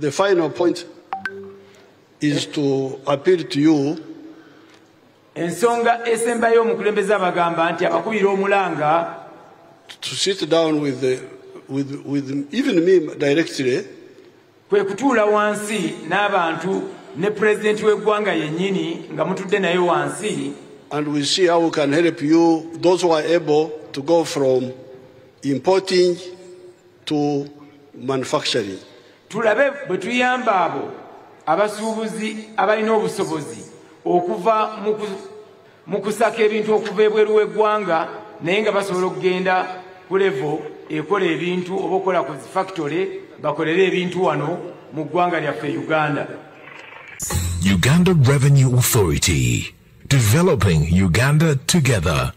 The final point is to appeal to you. Ensonga esembayo omukulembeze abagamba nti abakubira omulanga to sit down with, the, with, with even me directly. kwe kutuula wansi n'abantu ne pulezidenti w'eggwanga yennyini nga mutudde naye wansi. And we see how we can help you, those who are able to go from importing to manufacturing. Tulabe bwe tuyamba abo abasuubuzi abalina obusobozi okuva mu ku- mu kusaka ebintu okuva ebweru w'eggwanga naye nga basobola okugenda ku levo ekola ebintu oba okukola ku zifactory bakolere ebintu wano mu ggwanga lyaffe uganda Uganda Revenue Authority. Developing Uganda together.